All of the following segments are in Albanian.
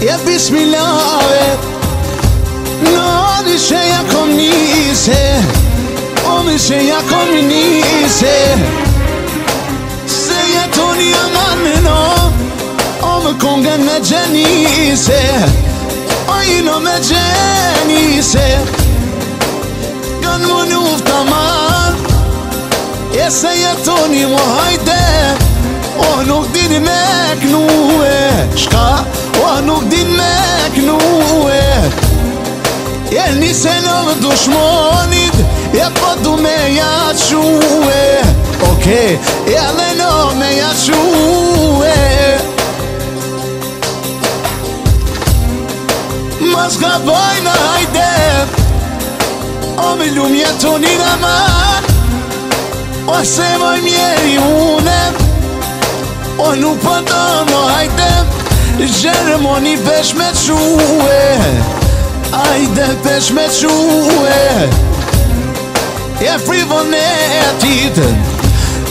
Je bismilave Në adi që ja kom njëse O mi ja kom njëse Se jetoni e manë në O më kongën me gjenise O i në me gjenise Gënë më një ufta ma E se jetoni më hajde O nuk dini me knue Shka, o nuk din me knu e E nise në vë dushmonit E po du me jaqu e Oke, e a dhe në me jaqu e Mas ka bajna hajde O me lumje të një dhe O Ose moj mjeri une O nuk po të më Gjere moni pesh me quhe Ajde pesh me quhe E frivo ne e titën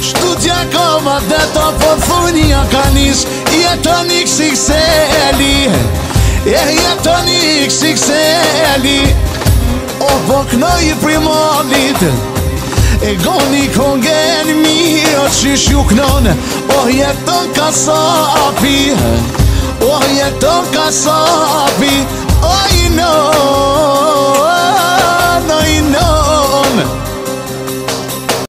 Shtu tja koma dhe të përfërni A ka nisë I e të një kësi e i e të një kësi kse e li i primonit E goni kongen mi O ju shjuknon O jetën ka sa apihën Toka s'opi oh i no